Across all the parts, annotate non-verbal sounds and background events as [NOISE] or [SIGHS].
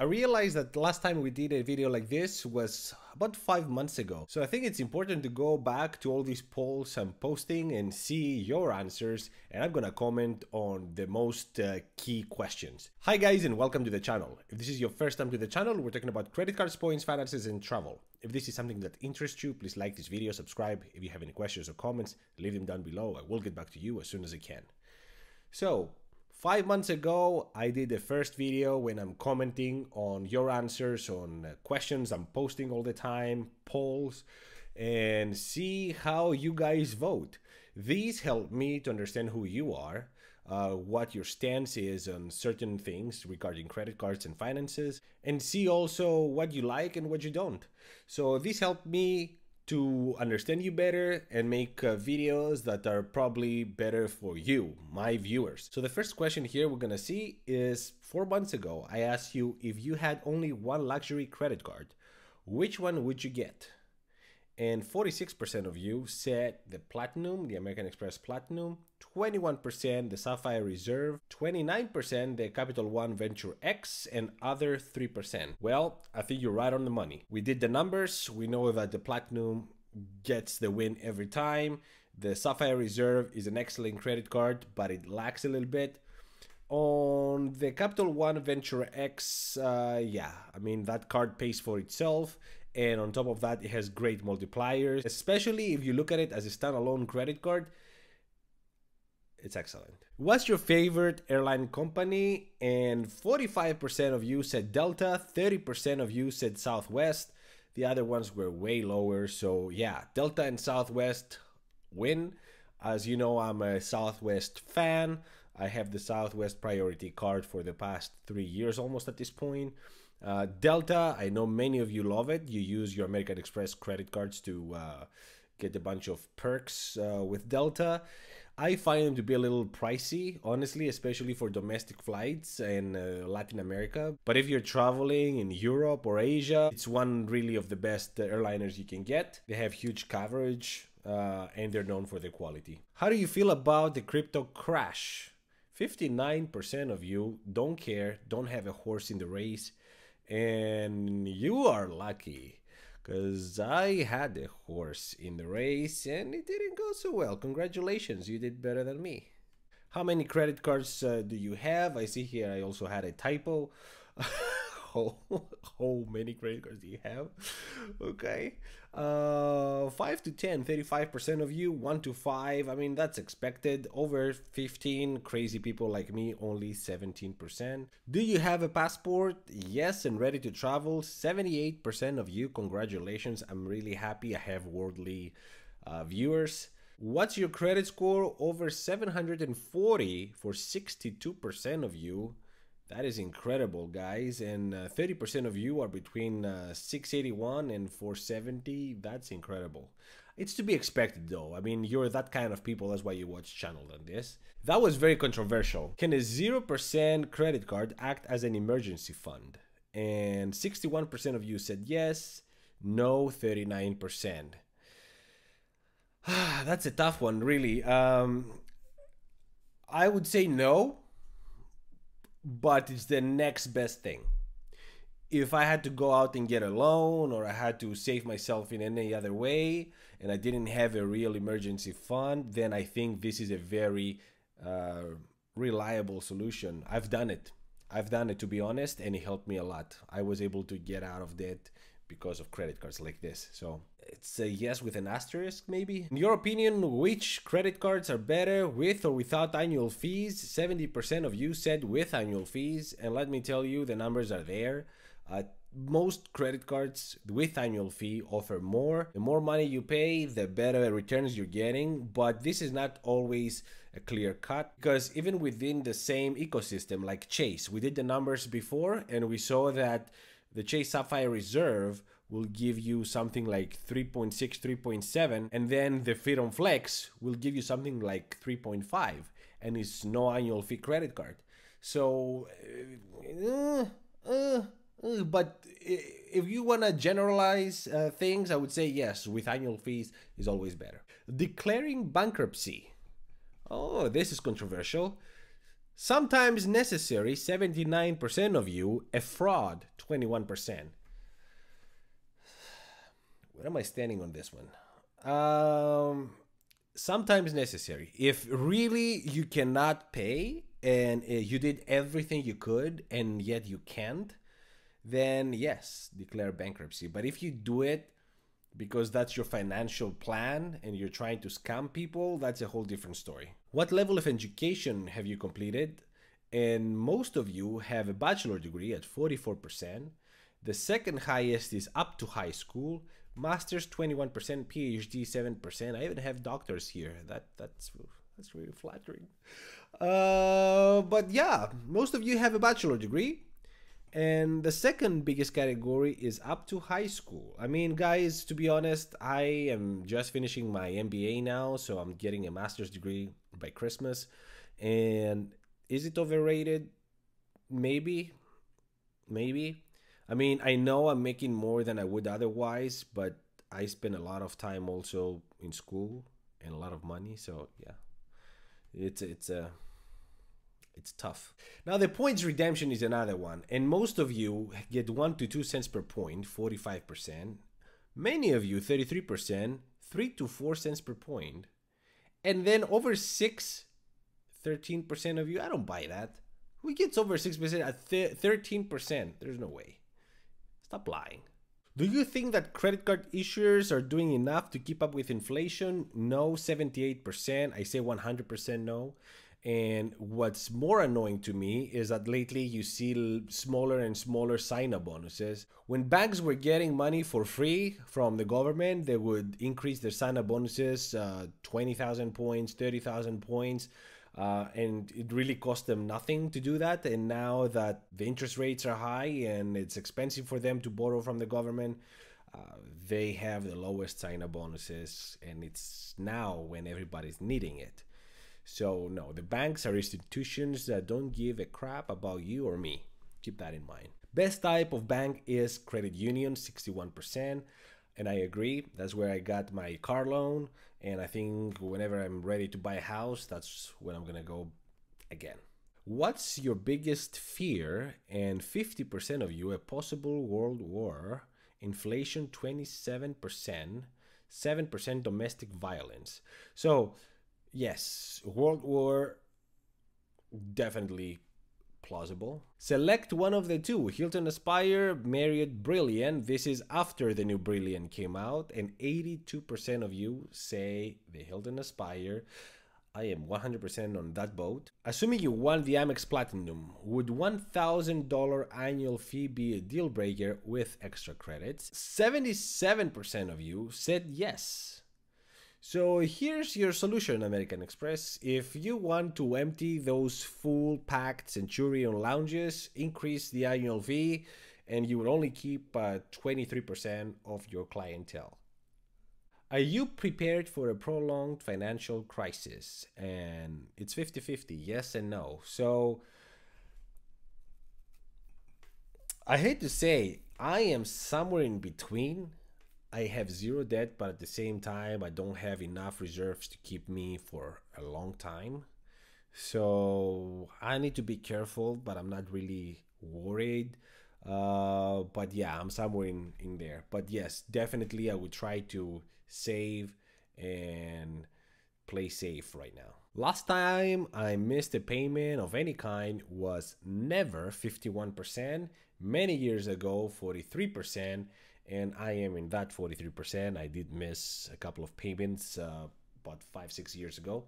I realized that last time we did a video like this was about five months ago. So I think it's important to go back to all these polls I'm posting and see your answers. And I'm gonna comment on the most uh, key questions. Hi guys and welcome to the channel. If this is your first time to the channel, we're talking about credit cards, points, finances and travel. If this is something that interests you, please like this video, subscribe. If you have any questions or comments, leave them down below. I will get back to you as soon as I can. So Five months ago, I did the first video when I'm commenting on your answers on uh, questions I'm posting all the time, polls, and see how you guys vote. These help me to understand who you are, uh, what your stance is on certain things regarding credit cards and finances, and see also what you like and what you don't. So, this helped me to understand you better and make uh, videos that are probably better for you, my viewers. So the first question here we're gonna see is four months ago, I asked you if you had only one luxury credit card, which one would you get? And 46% of you said the Platinum, the American Express Platinum, 21% the Sapphire Reserve, 29% the Capital One Venture X, and other 3%. Well, I think you're right on the money. We did the numbers. We know that the Platinum gets the win every time. The Sapphire Reserve is an excellent credit card, but it lacks a little bit. On the Capital One Venture X, uh, yeah, I mean, that card pays for itself. And on top of that, it has great multipliers, especially if you look at it as a standalone credit card it's excellent. What's your favorite airline company? And 45% of you said Delta, 30% of you said Southwest. The other ones were way lower. So, yeah, Delta and Southwest win. As you know, I'm a Southwest fan. I have the Southwest Priority card for the past three years almost at this point. Uh, Delta, I know many of you love it. You use your American Express credit cards to uh, get a bunch of perks uh, with Delta. I find them to be a little pricey, honestly, especially for domestic flights in uh, Latin America. But if you're traveling in Europe or Asia, it's one really of the best airliners you can get. They have huge coverage uh, and they're known for their quality. How do you feel about the crypto crash? 59% of you don't care, don't have a horse in the race, and you are lucky. Because I had a horse in the race and it didn't go so well. Congratulations, you did better than me. How many credit cards uh, do you have? I see here I also had a typo. [LAUGHS] how, how many credit cards do you have? Okay. Uh, 5 to 10, 35% of you, 1 to 5. I mean, that's expected. Over 15, crazy people like me, only 17%. Do you have a passport? Yes, and ready to travel. 78% of you, congratulations. I'm really happy I have worldly uh, viewers. What's your credit score? Over 740 for 62% of you. That is incredible, guys. And uh, 30% of you are between uh, 681 and 470. That's incredible. It's to be expected, though. I mean, you're that kind of people. That's why you watch channel like this. That was very controversial. Can a 0% credit card act as an emergency fund? And 61% of you said yes, no, 39%. [SIGHS] That's a tough one, really. Um, I would say no but it's the next best thing. If I had to go out and get a loan or I had to save myself in any other way and I didn't have a real emergency fund, then I think this is a very uh, reliable solution. I've done it. I've done it to be honest, and it helped me a lot. I was able to get out of debt because of credit cards like this. So it's a yes with an asterisk, maybe. In your opinion, which credit cards are better with or without annual fees? 70% of you said with annual fees, and let me tell you, the numbers are there. Uh, most credit cards with annual fee offer more. The more money you pay, the better returns you're getting, but this is not always a clear cut because even within the same ecosystem like Chase, we did the numbers before and we saw that the Chase Sapphire Reserve will give you something like 3.6, 3.7, and then the Freedom Flex will give you something like 3.5, and it's no annual fee credit card. So, uh, uh, uh, but if you want to generalize uh, things, I would say yes, with annual fees is always better. Declaring bankruptcy. Oh, this is controversial. Sometimes necessary, 79% of you. A fraud, 21%. Where am I standing on this one? Um, sometimes necessary. If really you cannot pay and uh, you did everything you could and yet you can't, then yes, declare bankruptcy. But if you do it because that's your financial plan and you're trying to scam people, that's a whole different story. What level of education have you completed? And most of you have a bachelor degree at 44%. The second highest is up to high school, masters 21%, PhD 7%. I even have doctors here. That that's that's really flattering. Uh, but yeah, most of you have a bachelor degree. And the second biggest category is up to high school. I mean, guys, to be honest, I am just finishing my MBA now, so I'm getting a master's degree by Christmas. And is it overrated? Maybe. Maybe. I mean, I know I'm making more than I would otherwise, but I spend a lot of time also in school and a lot of money, so yeah. It's it's a uh, it's tough. Now, the points redemption is another one, and most of you get 1 to 2 cents per point, 45%. Many of you, 33%, 3 to 4 cents per point. And then over 6, 13% of you, I don't buy that. Who gets over 6% at 13%? There's no way. Stop lying. Do you think that credit card issuers are doing enough to keep up with inflation? No, 78%. I say 100% no. And what's more annoying to me is that lately you see smaller and smaller sign up bonuses. When banks were getting money for free from the government, they would increase their sign up bonuses uh, 20,000 points, 30,000 points. Uh, and it really cost them nothing to do that. And now that the interest rates are high and it's expensive for them to borrow from the government, uh, they have the lowest sign up bonuses. And it's now when everybody's needing it. So, no, the banks are institutions that don't give a crap about you or me. Keep that in mind. Best type of bank is credit union, 61%. And I agree. That's where I got my car loan. And I think whenever I'm ready to buy a house, that's when I'm to go again. What's your biggest fear? And 50% of you, a possible world war, inflation 27%, 7% domestic violence. So, yes, World War definitely plausible. Select one of the two, Hilton Aspire, Marriott Brilliant. This is after the new Brilliant came out, and 82% of you say the Hilton Aspire. I am 100% on that boat. Assuming you want the Amex Platinum, would $1,000 annual fee be a deal breaker with extra credits? 77% of you said yes. So here's your solution, American Express. If you want to empty those full packed Centurion lounges, increase the annual fee, and you will only keep uh, 23% of your clientele. Are you prepared for a prolonged financial crisis? And it's 50 50, yes and no. So I hate to say, I am somewhere in between I have zero debt, but at the same time, I don't have enough reserves to keep me for a long time. So I need to be careful, but I'm not really worried. Uh, but yeah, I'm somewhere in, in there. But yes, definitely I would try to save and play safe right now. Last time I missed a payment of any kind was never 51%, many years ago 43%, and I am in that 43%. I did miss a couple of payments uh, about five, six years ago,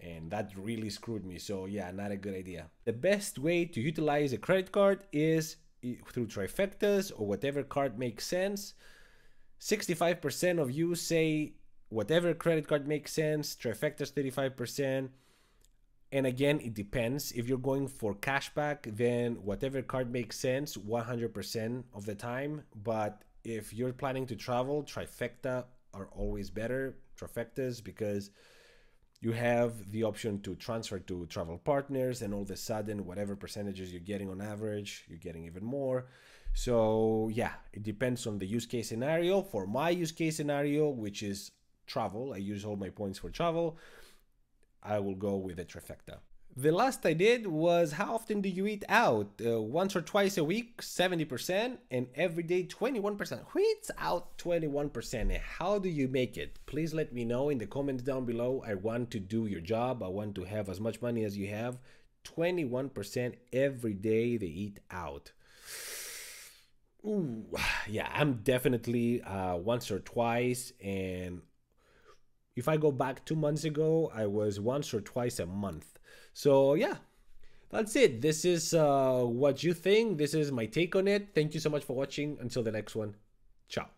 and that really screwed me. So, yeah, not a good idea. The best way to utilize a credit card is through trifectas or whatever card makes sense. 65% of you say whatever credit card makes sense, trifectas 35%. And again, it depends. If you're going for cashback, then whatever card makes sense 100% of the time. But if you're planning to travel, trifecta are always better. Trifectas because you have the option to transfer to travel partners, and all of a sudden, whatever percentages you're getting on average, you're getting even more. So, yeah, it depends on the use case scenario. For my use case scenario, which is travel, I use all my points for travel. I will go with a trifecta. The last I did was how often do you eat out? Uh, once or twice a week, 70%, and every day, 21%. Who eats out 21%? And how do you make it? Please let me know in the comments down below. I want to do your job. I want to have as much money as you have. 21% every day they eat out. Ooh, [SIGHS] yeah, I'm definitely uh, once or twice. And if I go back two months ago, I was once or twice a month. So yeah, that's it. This is uh, what you think. This is my take on it. Thank you so much for watching. Until the next one. Ciao.